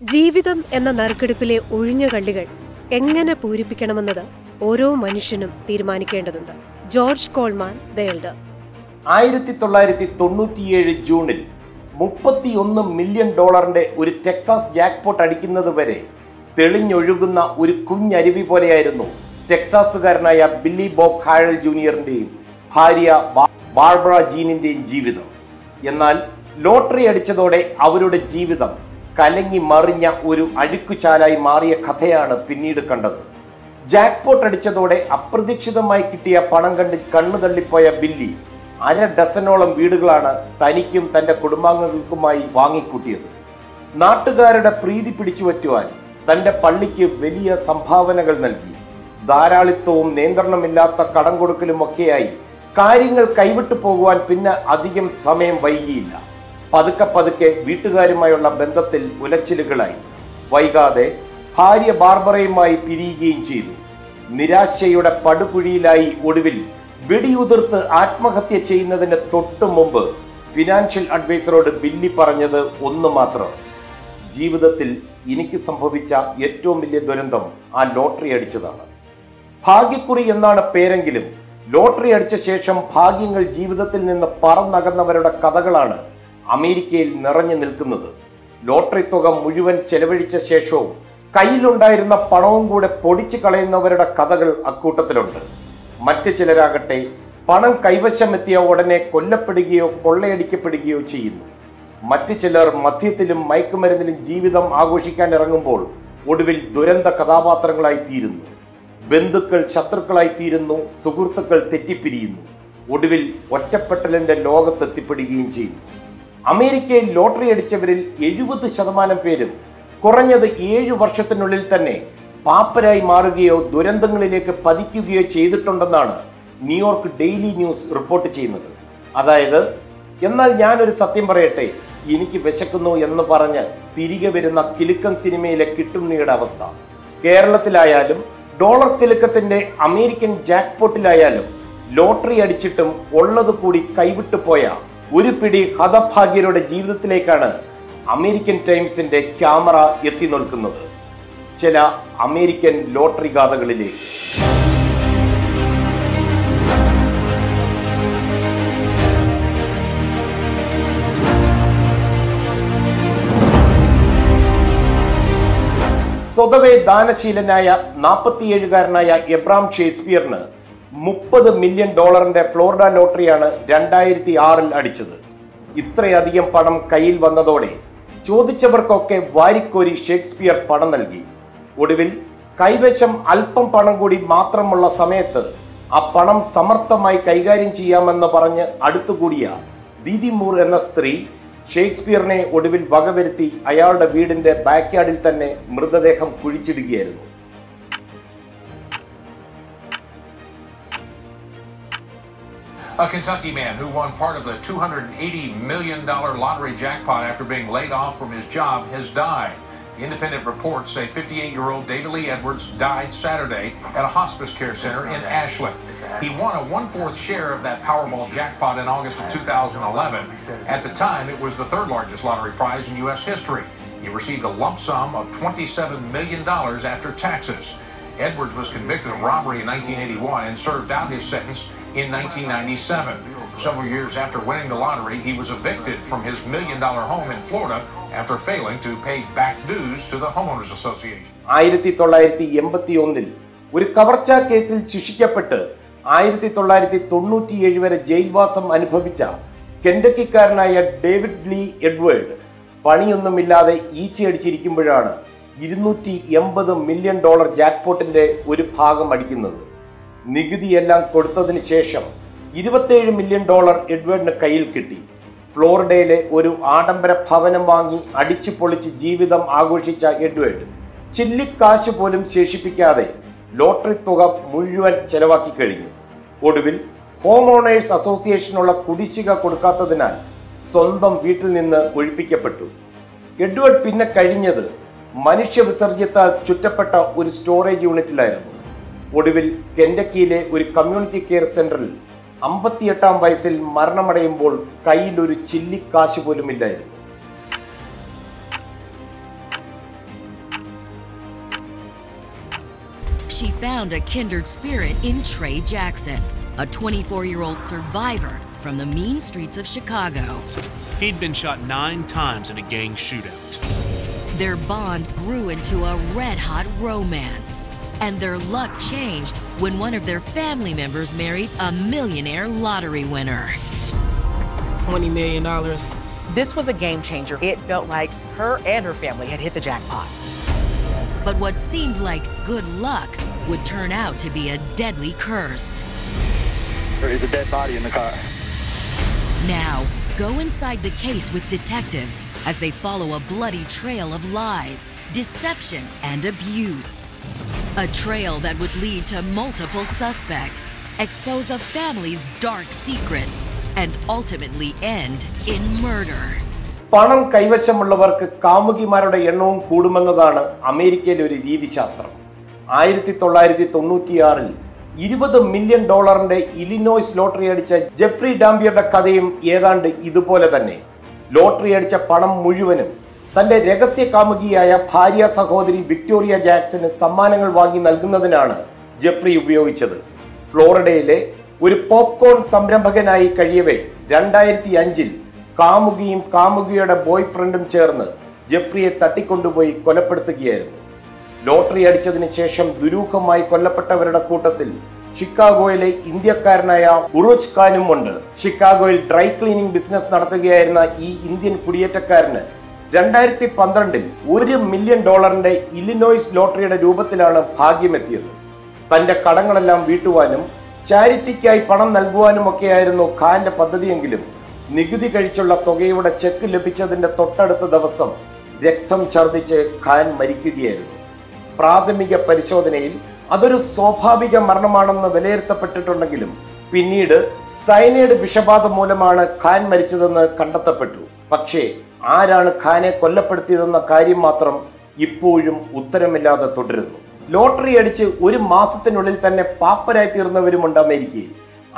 ജീവിതം എന്ന നറുക്കെടുപ്പിലെ ഒഴിഞ്ഞ കള്ളികൾ എങ്ങനെ പൂരിപ്പിക്കണമെന്നത് ഓരോ മനുഷ്യനും തീരുമാനിക്കേണ്ടതുണ്ട്. ജോർജ് കോൾമാൻ ദയൽഡ് ആയിരത്തി തൊള്ളായിരത്തി തൊണ്ണൂറ്റിയേഴ് ജൂണിൽ മുപ്പത്തിയൊന്ന് മില്യൺ ഡോളറിന്റെ ഒരു ടെക്സാസ് ജാക്ക്പോട്ട് അടിക്കുന്നത് വരെ തെളിഞ്ഞൊഴുകുന്ന ഒരു കുഞ്ഞരുവി പോലെയായിരുന്നു ടെക്സാസുകാരനായ ബില്ലി ബോബ് ഹാഴൽ ജൂനിയറിന്റെയും ഭാര്യ ബാർബറ ജീനിന്റെയും ജീവിതം. എന്നാൽ ലോട്ടറി അടിച്ചതോടെ അവരുടെ ജീവിതം കലങ്ങി മറിഞ്ഞ ഒരു അഴുക്കുചാലായി മാറിയ കഥയാണ് പിന്നീട് കണ്ടത്. ജാക്ക്പോട്ട് അടിച്ചതോടെ അപ്രതീക്ഷിതമായി കിട്ടിയ പണം കണ്ട് കണ്ണു തള്ളിപ്പോയ ബില്ലി അര ഡസനോളം വീടുകളാണ് തനിക്കും തന്റെ കുടുംബാംഗങ്ങൾക്കുമായി വാങ്ങിക്കൂട്ടിയത്. നാട്ടുകാരുടെ പ്രീതി പിടിച്ചുപറ്റുവാൻ തന്റെ പള്ളിക്ക് വലിയ സംഭാവനകൾ നൽകി. ധാരാളിത്തവും നിയന്ത്രണമില്ലാത്ത കടം കൊടുക്കലുമൊക്കെയായി കാര്യങ്ങൾ കൈവിട്ടു പോകുവാൻ പിന്നെ അധികം സമയം വൈകിയില്ല. പതുക്കെ പതുക്കെ വീട്ടുകാരുമായുള്ള ബന്ധത്തിൽ ഉലച്ചിലുകളായി. വൈകാതെ ഭാര്യ ബാർബറയുമായി പിരിയുകയും ചെയ്തു. നിരാശയുടെ പടുകുഴിയിലായി ഒടുവിൽ വെടിയുതിർത്ത് ആത്മഹത്യ ചെയ്യുന്നതിന് തൊട്ടു മുമ്പ് ഫിനാൻഷ്യൽ അഡ്വൈസറോട് ബില്ലി പറഞ്ഞത് ഒന്ന് മാത്രം. ജീവിതത്തിൽ എനിക്ക് സംഭവിച്ച ഏറ്റവും വലിയ ദുരന്തം ആ ലോട്ടറി അടിച്ചതാണ്. ഭാഗ്യക്കുറി എന്നാണ് പേരെങ്കിലും ലോട്ടറി അടിച്ച ശേഷം ഭാഗ്യങ്ങൾ ജീവിതത്തിൽ നിന്ന് പറന്നകന്നവരുടെ കഥകളാണ് അമേരിക്കയിൽ നിറഞ്ഞു നിൽക്കുന്നത്. ലോട്ടറി തുക മുഴുവൻ ചെലവഴിച്ച ശേഷവും കയ്യിലുണ്ടായിരുന്ന പണവും കൂടെ പൊടിച്ചു കളയുന്നവരുടെ കഥകൾ അക്കൂട്ടത്തിലുണ്ട്. മറ്റു ചിലരാകട്ടെ പണം കൈവശമെത്തിയ ഉടനെ കൊല്ലപ്പെടുകയോ കൊള്ളയടിക്കപ്പെടുകയോ ചെയ്യുന്നു. മറ്റു ചിലർ മദ്യത്തിലും മയക്കുമരുന്നിലും ജീവിതം ആഘോഷിക്കാൻ ഇറങ്ങുമ്പോൾ ഒടുവിൽ ദുരന്ത കഥാപാത്രങ്ങളായി തീരുന്നു. ബന്ധുക്കൾ ശത്രുക്കളായി തീരുന്നു സുഹൃത്തുക്കൾ തെറ്റിപ്പിരിയുന്നു. ഒടുവിൽ ഒറ്റപ്പെട്ടലിന്റെ ലോകത്തെത്തിപ്പെടുകയും ചെയ്യുന്നു. അമേരിക്കയിൽ ലോട്ടറി അടിച്ചവരിൽ എഴുപത് ശതമാനം പേരും കുറഞ്ഞത് ഏഴു വർഷത്തിനുള്ളിൽ തന്നെ പാപ്പരായി മാറുകയോ ദുരന്തങ്ങളിലേക്ക് പതിക്കുകയോ ചെയ്തിട്ടുണ്ടെന്നാണ് New York Daily News report ചെയ്യുന്നത്. അതായത് എന്നാൽ ഞാനൊരു സത്യം പറയട്ടെ എനിക്ക് വിശക്കുന്നു എന്ന് പറഞ്ഞ് തിരികെ വരുന്ന കിലുക്കൻ സിനിമയിലെ കിട്ടുണ്ണിയുടെ അവസ്ഥ. കേരളത്തിലായാലും ഡോളർ കിലുക്കത്തിന്റെ അമേരിക്കൻ ജാക്ക്പോട്ടിലായാലും ലോട്ടറി അടിച്ചിട്ടും ഉള്ളത് കൂടി കൈവിട്ടു പോയ ഒരു പിടി ഹതഭാഗ്യരുടെ ജീവിതത്തിലേക്കാണ് അമേരിക്കൻ ടൈംസിന്റെ ക്യാമറ എത്തി നിൽക്കുന്നത്. ചില അമേരിക്കൻ ലോട്ടറി ഗാഥകളിലേക്ക്. സ്വതവേ ദാനശീലനായ നാൽപ്പത്തിയേഴുകാരനായ എബ്രാം ഷേക്സ്പിയറിന് മുപ്പത് മില്യൺ ഡോളറിന്റെ ഫ്ലോറിഡ ലോട്ടറിയാണ് രണ്ടായിരത്തി ആറിൽ അടിച്ചത്. ഇത്രയധികം പണം കയ്യിൽ വന്നതോടെ ചോദിച്ചവർക്കൊക്കെ വാരിക്കോരി ഷേക്സ്പിയർ പണം നൽകി. ഒടുവിൽ കൈവശം അല്പം പണം കൂടി മാത്രമുള്ള സമയത്ത് ആ പണം സമർത്ഥമായി കൈകാര്യം ചെയ്യാമെന്ന് പറഞ്ഞ് അടുത്തുകൂടിയ ദീദി മൂർ എന്ന സ്ത്രീ ഷേക്സ്പിയറിനെ ഒടുവിൽ വകവരുത്തി അയാളുടെ വീടിന്റെ ബാക്ക്യാർഡിൽ തന്നെ മൃതദേഹം കുഴിച്ചിടുകയായിരുന്നു. A Kentucky man who won part of the $280 million lottery jackpot after being laid off from his job has died. Independent reports say 58 year old David Lee Edwards died Saturday at a hospice care center in Ashland. He won a one fourth share of that Powerball jackpot in August of 2011. At the time, it was the third largest lottery prize in U.S. history. He received a lump sum of $27 million after taxes. Edwards was convicted of robbery in 1981 and served out his sentence in 1997. Several years after winning the lottery, he was evicted from his million dollar home in Florida after failing to pay back dues to the Homeowners Association. ആയിരത്തി തൊള്ളായിരത്തി എൺപത്തി ഒന്നിൽ ഒരു കവർച്ചാ കേസിൽ ശിക്ഷിക്കപ്പെട്ട് ആയിരത്തി തൊള്ളായിരത്തി തൊണ്ണൂറ്റിയേഴ് വരെ ജയിൽവാസം അനുഭവിച്ച കെൻഡക്കിക്കാരനായ ഡേവിഡ് ലീ എഡ്വേർഡ് പണിയൊന്നുമില്ലാതെ ഈച്ചയടിച്ചിരിക്കുമ്പോഴാണ് ഇരുന്നൂറ്റി എൺപത് മില്യൺ ഡോളർ ജാക്ക്പോട്ടിന്റെ ഒരു ഭാഗം അടിക്കുന്നത് നികുതിയെല്ലാം കൊടുത്തതിന് ശേഷം ഇരുപത്തേഴ് മില്യൺ ഡോളർ എഡ്വേർഡിന് കയ്യിൽ കിട്ടി. ഫ്ലോറിഡയിലെ ഒരു ആഡംബര ഭവനം വാങ്ങി അടിച്ചു പൊളിച്ച് ജീവിതം ആഘോഷിച്ച എഡ്വേർഡ് ചില്ലിക്കാശ് പോലും ശേഷിപ്പിക്കാതെ ലോട്ടറി തുക മുഴുവൻ ചെലവാക്കി കഴിഞ്ഞു. ഒടുവിൽ ഹോം ഓണേഴ്സ് അസോസിയേഷനുള്ള കുടിശ്ശിക കൊടുക്കാത്തതിനാൽ സ്വന്തം വീട്ടിൽ നിന്ന് ഒഴിപ്പിക്കപ്പെട്ടു. എഡ്വേർഡ് പിന്നെ കഴിഞ്ഞത് മനുഷ്യ വിസർജ്യത്താൽ ചുറ്റപ്പെട്ട ഒരു സ്റ്റോറേജ് യൂണിറ്റിലായിരുന്നു ഒടുവിൽ കെൻഡക്കിയിലെ ഒരു കമ്മ്യൂണിറ്റി കെയർ സെന്ററിൽ അമ്പത്തിയെട്ടാം വയസ്സിൽ മരണമടയുമ്പോൾ കയ്യിലൊരു ചില്ലിക്കാശ് പോലും ഇല്ലായിരുന്നു She found a kindred spirit in Trey Jackson, a 24 year old survivor from the mean streets of Chicago. He'd been shot nine times in a gang shootout. Their bond grew into a red hot romance. And their luck changed when one of their family members married a millionaire lottery winner. $20 million. This was a game changer. It felt like her and her family had hit the jackpot. But what seemed like good luck would turn out to be a deadly curse. There is a dead body in the car. Now, go inside the case with detectives as they follow a bloody trail of lies, deception, and abuse. A trail that would lead to multiple suspects, expose a family's dark secrets, and ultimately end in murder. പണം കൈവശമുള്ളവർക്ക് കാമുകിമാരുടെ എണ്ണവും കൂടുമെന്നതാണ് അമേരിക്കയിലെ ഒരു രീതിശാസ്ത്രം ആയിരത്തി തൊള്ളായിരത്തി തൊണ്ണൂറ്റിയാറിൽ ഇരുപത് million ഡോളറിന്റെ Illinois lottery അടിച്ച Jeffrey ഡാംബിയറുടെ കഥയും ഏതാണ്ട് ഇതുപോലെ തന്നെ ലോട്ടറി അടിച്ച പണം മുഴുവനും തന്റെ രഹസ്യ കാമുകിയായ ഭാര്യ സഹോദരി വിക്ടോറിയ ജാക്സന് സമ്മാനങ്ങൾ വാങ്ങി നൽകുന്നതിനാണ് ജെഫ്രി ഉപയോഗിച്ചത്. ഫ്ലോറിഡയിലെ ഒരു പോപ്കോൺ സംരംഭകനായി കഴിയവേ രണ്ടായിരത്തി അഞ്ചിൽ കാമുകിയും കാമുകിയുടെ ബോയ് ഫ്രണ്ടും ചേർന്ന് ജെഫ്രിയെ തട്ടിക്കൊണ്ടുപോയി കൊലപ്പെടുത്തുകയായിരുന്നു. ലോട്ടറി അടിച്ചതിന് ശേഷം ദുരൂഹമായി കൊല്ലപ്പെട്ടവരുടെ കൂട്ടത്തിൽ ഷിക്കാഗോയിലെ ഇന്ത്യക്കാരനായ ഉറോജ് ഖാനും ഉണ്ട്. ഷിക്കാഗോയിൽ ഡ്രൈ ക്ലീനിംഗ് ബിസിനസ് നടത്തുകയായിരുന്ന ഈ ഇന്ത്യൻ കുടിയേറ്റക്കാരന് രണ്ടായിരത്തി പന്ത്രണ്ടിൽ ഒരു മില്യൺ ഡോളറിന്റെ ഇലിനോയ്സ് ലോട്ടറിയുടെ രൂപത്തിലാണ് ഭാഗ്യമെത്തിയത്. തന്റെ കടങ്ങളെല്ലാം വീട്ടുവാനും ചാരിറ്റിക്കായി പണം നൽകുവാനുമൊക്കെയായിരുന്നു ഖാന്റെ പദ്ധതിയെങ്കിലും. നികുതി കഴിച്ചുള്ള തുകയുടെ ചെക്ക് ലഭിച്ചതിന്റെ തൊട്ടടുത്ത ദിവസം രക്തം ഛർദ്ദിച്ച് ഖാൻ മരിക്കുകയായിരുന്നു. പ്രാഥമിക പരിശോധനയിൽ അതൊരു സ്വാഭാവിക മരണമാണെന്ന് വിലയിരുത്തപ്പെട്ടിട്ടുണ്ടെങ്കിലും പിന്നീട് സൈനൈഡ് വിഷബാധ മൂലമാണ് ഖാൻ മരിച്ചതെന്ന് കണ്ടെത്തപ്പെട്ടു. പക്ഷേ ആരാണ് ഖാനെ കൊല്ലപ്പെടുത്തിയതെന്ന കാര്യം മാത്രം ഇപ്പോഴും ഉത്തരമില്ലാതെ തുടരുന്നു. ലോട്ടറി അടിച്ച് ഒരു മാസത്തിനുള്ളിൽ തന്നെ പാപ്പരായി തീർന്നവരുമുണ്ട് അമേരിക്കയിൽ.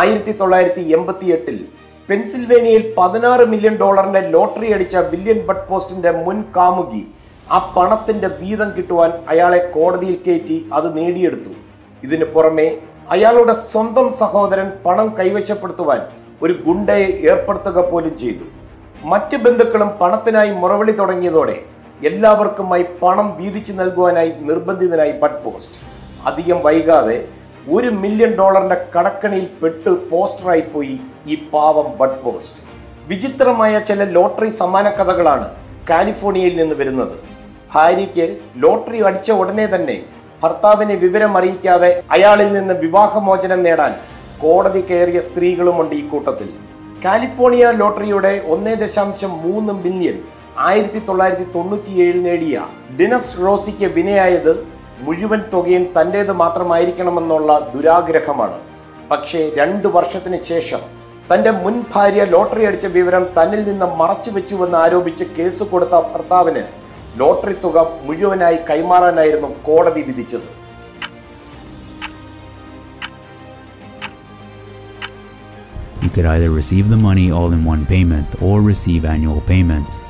ആയിരത്തി തൊള്ളായിരത്തി എൺപത്തി എട്ടിൽ പെൻസിൽവേനിയയിൽ പതിനാറ് മില്യൺ ഡോളറിന്റെ ലോട്ടറി അടിച്ച വില്യൻ ബട്ട് പോസ്റ്റിന്റെ മുൻ കാമുകി ആ പണത്തിന്റെ വീതം കിട്ടുവാൻ അയാളെ കോടതിയിൽ കയറ്റി അത് നേടിയെടുത്തു. ഇതിനു പുറമെ അയാളുടെ സ്വന്തം സഹോദരൻ പണം കൈവശപ്പെടുത്തുവാൻ ഒരു ഗുണ്ടയെ ഏർപ്പെടുത്തുക പോലും ചെയ്തു. മറ്റ് ബന്ധുക്കളും പണത്തിനായി മുറവിളി തുടങ്ങിയതോടെ എല്ലാവർക്കുമായി പണം വീതിച്ചു നൽകുവാനായി നിർബന്ധിതനായി ബഡ് പോസ്റ്റ് അധികം വൈകാതെ ഒരു മില്യൺ ഡോളറിന്റെ കടക്കണിയിൽ പെട്ട് പോസ്റ്ററായി പോയി ഈ പാവം ബഡ് പോസ്റ്റ് വിചിത്രമായ ചില ലോട്ടറി സമാന കഥകളാണ് കാലിഫോർണിയയിൽ നിന്ന് വരുന്നത്. ഭാര്യയ്ക്ക് ലോട്ടറി അടിച്ച ഉടനെ തന്നെ ഭർത്താവിനെ വിവരം അറിയിക്കാതെ അയാളിൽ നിന്ന് വിവാഹമോചനം നേടാൻ കോടതി കയറിയ സ്ത്രീകളുമുണ്ട് ഈ കൂട്ടത്തിൽ. കാലിഫോർണിയ ലോട്ടറിയുടെ ഒന്നേ ദശാംശം മൂന്ന് മില്യൺ ആയിരത്തി തൊള്ളായിരത്തി തൊണ്ണൂറ്റിയേഴിൽ നേടിയ ഡിനസ് റോസിക്ക് വിനയായത് മുഴുവൻ തുകയും തന്റേത് മാത്രമായിരിക്കണമെന്നുള്ള ദുരാഗ്രഹമാണ്. പക്ഷേ രണ്ട് വർഷത്തിന് ശേഷം തന്റെ മുൻ ഭാര്യ ലോട്ടറി അടിച്ച വിവരം തന്നിൽ നിന്ന് മറച്ചു വെച്ചുവെന്ന് ആരോപിച്ച് കേസ് കൊടുത്ത ഭർത്താവിന് ലോട്ടറി തുക മുഴുവനായി കൈമാറാനായിരുന്നു കോടതി വിധിച്ചത്. You could either receive the money all in one payment or receive annual payments.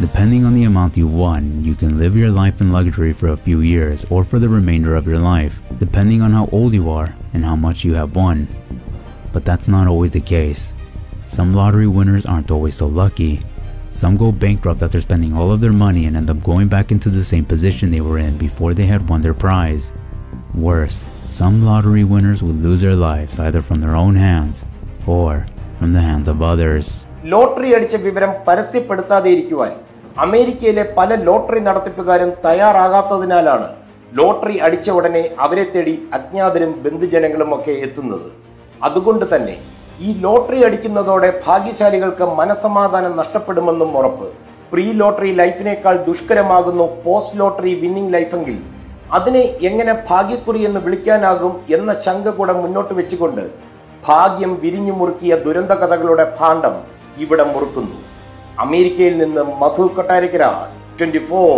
Depending on the amount you won, you can live your life in luxury for a few years or for the remainder of your life, depending on how old you are and how much you have won. But that's not always the case. Some lottery winners aren't always so lucky. Some go bankrupt after spending all of their money and end up going back into the same position they were in before they had won their prize. Worse, some lottery winners would lose their lives either from their own hands or from the hands of others. Lottery അടിച്ച വിവരം പരസ്യപ്പെടുത്താതെ ഇരിക്കുവാൻ അമേരിക്കയിലെ പല lottery നടത്തിപ്പുകാരും തയ്യാറാകാത്തതിനാലാണ് lottery അടിച്ച ഉടനെ അവരെ തേടി അജ്ഞാതരും ബന്ധുജനങ്ങളും ഒക്കെ എത്തുന്നത് അതുകൊണ്ട് തന്നെ ഈ ലോട്ടറി അടിക്കുന്നതോടെ ഭാഗ്യശാലികൾക്ക് മനസമാധാനം നഷ്ടപ്പെടുമെന്നും ഉറപ്പ് പ്രീ ലോട്ടറി ലൈഫിനേക്കാൾ ദുഷ്കരമാകുന്നു പോസ്റ്റ് ലോട്ടറി വിന്നിംഗ് ലൈഫെങ്കിൽ അതിനെ എങ്ങനെ ഭാഗ്യക്കുറി എന്ന് വിളിക്കാനാകും എന്ന ശങ്ക കൂടെ മുന്നോട്ട് വെച്ചുകൊണ്ട് ഭാഗ്യം വിരിഞ്ഞു മുറുക്കിയ ദുരന്ത കഥകളുടെ ഭാണ്ഡം ഇവിടെ മുറുക്കുന്നു. അമേരിക്കയിൽ നിന്ന് മധു കൊട്ടാരക്കര ട്വന്റി ഫോർ